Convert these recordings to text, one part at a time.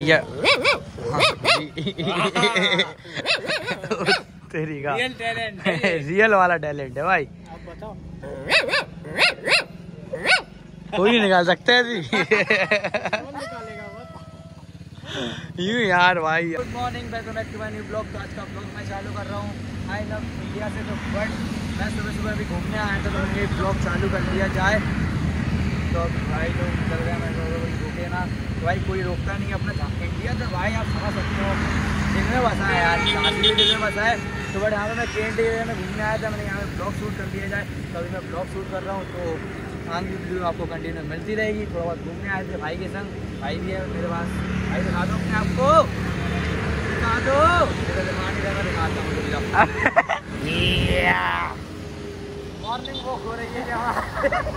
या तेरी का। रियल टैलेंट रियल वाला टैलेंट है भाई। कोई नहीं निकाल सकते है जी कौन निकालेगा वो यूँ यार भाई। Good morning welcome back to my new blog तो आज का ब्लॉग मैं चालू कर रहा हूँ। आई लव इंडिया से तो बट मैं सुबह सुबह अभी घूमने आया था तो मैंने ब्लॉग चालू कर दिया। जाए। तो भाई लोग चल गए मैं लोगों को रुके ना तो भाई कोई रोकता नहीं अपना झाँक इंडिया तो भाई आप समझ सकते हो। दिन में बसा है यार भी में बसा है। तो बट यहाँ पे मैं केंट एरिया में घूमने आया था मैंने यहाँ पे ब्लॉग शूट कर दिया जाए तो अभी मैं ब्लॉग शूट कर रहा हूँ तो आगे वीडियो आपको कंटिन्यू मिलती रहेगी। थोड़ा बहुत घूमने आए थे भाई के संग। भाई भी है मेरे पास। भाई दिखा दो अपने आपको दिखा दो। मेरा दिमाग नहीं मैं दिखाता हूँ मॉर्निंग वॉक हो रही है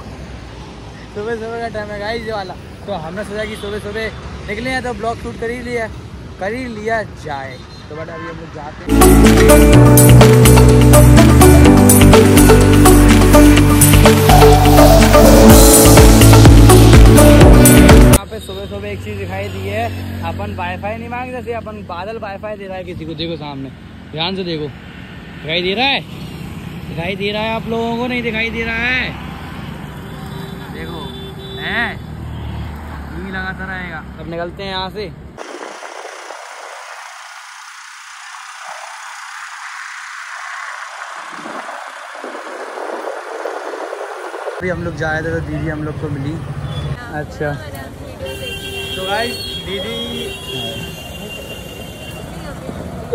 सुबह सुबह का टाइम है गाइस वाला। तो हमने सोचा कि सुबह सुबह निकले हैं तो ब्लॉग शूट कर ही लिया, कर ही लिया जाए। तो बट अभी हम लोग जाते हैं। एक चीज़ दिखाई दी है, अपन वाईफाई नहीं मांगे जैसे अपन बादल वाईफाई दे रहा है किसी को, देखो सामने। ध्यान से देखो। दिखाई दे रहा है? दिखाई दे रहा है आप लोगों को, नहीं दिखाई दे रहा है? देखो यूँ ही लगाता रहेगा अब निकलते हैं यहाँ से। अभी हम लोग जा रहे थे तो दीदी हम लोग को मिली। अच्छा। तो भाई दीदी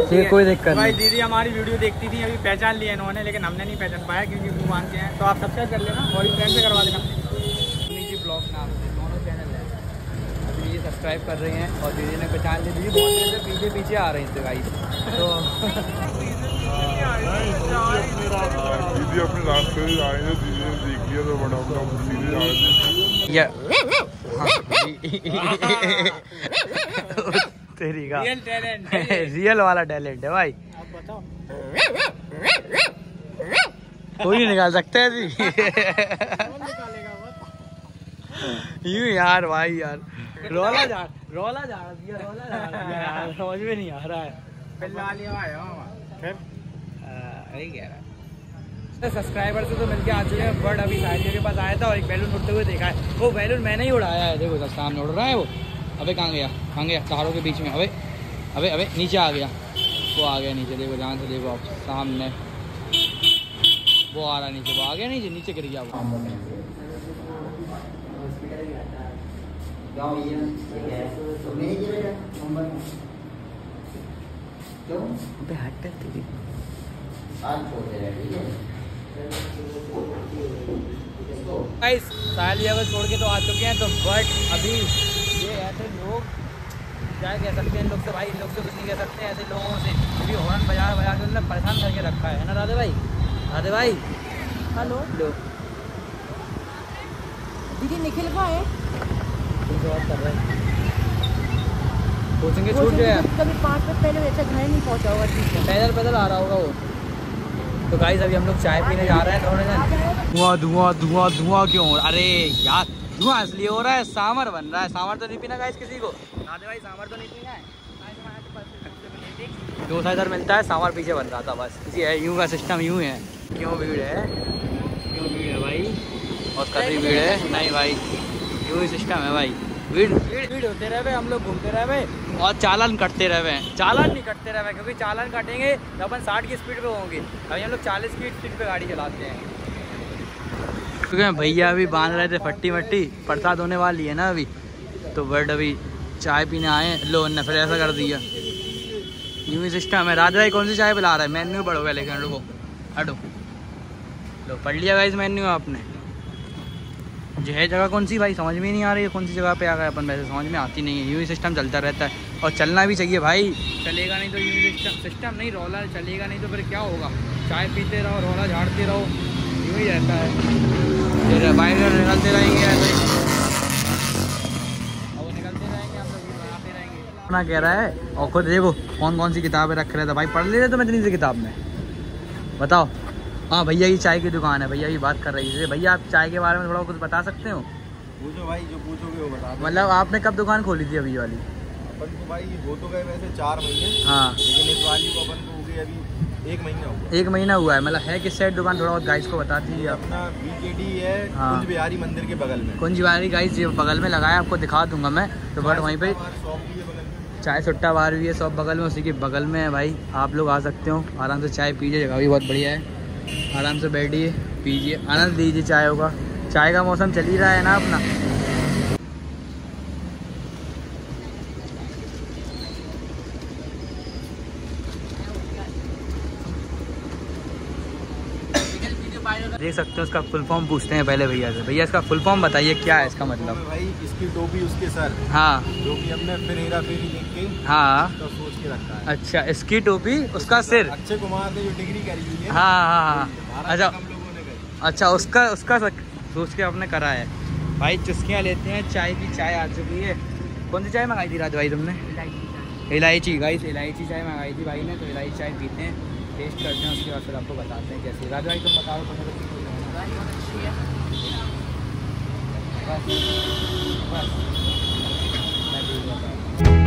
ठीक कोई दिक्कत नहीं। भाई दीदी हमारी वीडियो देखती थी अभी पहचान लिया इन्होंने लेकिन हमने नहीं पहचान पाया क्योंकि भगवान के हैं। तो आप सब्सक्राइब कर लेना और फ्रेंड से करवा देना निजी ब्लॉग नाम से दोनों चैनल है अभी ये सब्सक्राइब कर रहे हैं और दीदी ने पहचान ली दीदी बहुत देर से पीछे पीछे आ रही थी भाई तो दीदी अपने रास्ते से आए थे दीदी ने देख लिया तो बड़ा बड़ा सीधे जा रहे थे या तेरी का रियल टैलेंट रियल वाला टैलेंट है भाई। आप बताओ। कोई नहीं निकाल सकते है जी कौन निकालेगा? वो यूँ यार भाई यार। रोला जा रोला जा दिया रोला जा यार समझ में नहीं आ रहा है। फ़िलहाल ये आया फिर वही कह रहा सब्सक्राइबर से तो मिलके आ चुके हैं बट अभी साहित्य के पास आया था और एक बैलून उड़ते हुए देखा है। वो बैलून मैंने ही उड़ाया है। देखो सर सामने उड़ रहा है वो। अबे कहाँ गया? कहाँ गया? तारों के बीच में। अबे अबे अबे नीचे आ गया। वो आ गया नीचे। देखो ध्यान से देखो आप सामने। वो आ रहा है नीचे। वो आ गया नीचे। नीचे गिर गया वो। अबे हट तेरी गाइस साहिल जगह छोड़ के तो आ चुके हैं तो बट अभी ये ऐसे लोग क्या कह सकते हैं लोग से भाई इन लोग से कुछ नहीं कह सकते ऐसे लोगों से अभी हॉर्न बजा बजा के उन्होंने परेशान करके रखा है। है ना राधे भाई? राधे भाई? हेलो? लो दीदी निखिल का है तुमसे बात कर रहे हैं कोचिंग छूट गया। कभी पाँच मिनट पहले वैसे घर नहीं पहुँचा होगा ठीक है? पैदल पैदल आ रहा होगा वो। तो गाइस अभी हम लोग चाय पीने जा रहे हैं थोड़े दिन धुआँ धुआँ धुआँ धुआँ क्यों हो रहा अरे यार धुआँ इसलिए हो रहा है सामर बन रहा है। सामर तो नहीं पीना गाइस किसी को? राधे भाई सामर तो नहीं पीना है। डोसा इधर मिलता है सामर पीछे बन रहा था बस। इसी है यूँ का सिस्टम यूँ है। क्यों भीड़ है? क्यों भीड़ है भाई? और कभी भीड़ है। नहीं भाई। यूँ ही सिस्टम है भाई। भीड़ भीड़ भीड़ होते रहे, हम लोग घूमते रहे और चालान कटते रहे चालान नहीं कटते रहे क्योंकि चालान काटेंगे तो अपन साठ की स्पीड पे होंगे। अभी हम लोग चालीस की स्पीड पे गाड़ी चलाते हैं। क्योंकि भैया अभी बाँध रहे थे फट्टी मट्टी, प्रसाद होने वाली है ना अभी। तो बट अभी चाय पीने आए। लो ने फिर ऐसा कर दिया। यूँ ही सिस्टम है। राजा भाई, कौन सी चाय पिला रहा है? मेन्यू पढ़ोगे लेकिन, रुको। हटो। लो, पढ़ लिया इस मेन्यू आपने। जो है जगह कौन सी भाई? समझ में नहीं आ रही है कौन सी जगह पे आ गए अपन, वैसे समझ में आती नहीं है। यूँ ही सिस्टम चलता रहता है और चलना भी चाहिए भाई। चलेगा नहीं तो यूँ सिस्टम सिस्टम नहीं रोला चलेगा नहीं तो फिर क्या होगा? चाय पीते रहो रोला झाड़ते रहो, यूँ ही रहता है। फिर बाइक निकलते रहेंगे निकलते रहेंगे लोग रहेंगे। अपना कह रहा है, और खुद देखो कौन कौन सी किताबें रख रहे थे। भाई पढ़ ले रहे तुम इतनी सी किताब में। बताओ। हाँ भैया की चाय की दुकान है भैया की बात कर रही है भैया आप चाय के बारे में थोड़ा कुछ बता सकते हो? पूछो भाई जो पूछोगे वो बता मतलब आपने कब दुकान खोली थी अभी वाली? अपन को भाई हो तो गए वैसे चार महीने। हाँ। लेकिन इस वाली को अपन को हो गई अभी एक महीना हुआ। एक महीना हुआ है मतलब है किस साइड दुकान थोड़ा बहुत गाइस को बता दीजिए अपना बीकेडी है हाँ। कुंज बिहारी मंदिर के बगल में। कुंज वाली गाइस ये बगल में लगाया आपको दिखा दूँगा मैं। तो बट वहीं पे हमारा शॉप भी बगल में। चाय सुट्टा बार भी है सब बगल में उसी के बगल में है भाई। आप लोग आ सकते हो आराम से चाय पीजिए जगह भी बहुत बढ़िया है। आराम से बैठिए, पीजिए, आनंद लीजिए चाय होगा चाय का मौसम चल ही रहा है ना अपना। देख सकते हो इसका फुल फॉर्म पूछते हैं पहले भैया से। भैया इसका फुल फॉर्म बताइए क्या है इसका मतलब? भाई इसकी टोपी उसके सर। हाँ। जो कि हमने फिर हेरा फेरी देख के हाँ। सोच के रखा है। अच्छा इसकी टोपी उसका सिर? अक्षय कुमार ने जो डिग्री करी हुई है हाँ हाँ हाँ। अच्छा। हम लोगों ने करी। अच्छा उसका उसका सोच के आपने करा है। भाई चुस्कियाँ लेते हैं चाय की चाय आ चुकी है। कौन सी चाय मंगाई थी राज भाई तुमने? इलायची गाइस इलायची चाय मंगाई थी भाई ने तो इलायची चाय पीते हैं। टेस्ट करते हैं उसके बाद फिर आपको बताते हैं कैसे। राजा भाई तुम बताओ तुम्हें बस बस मैं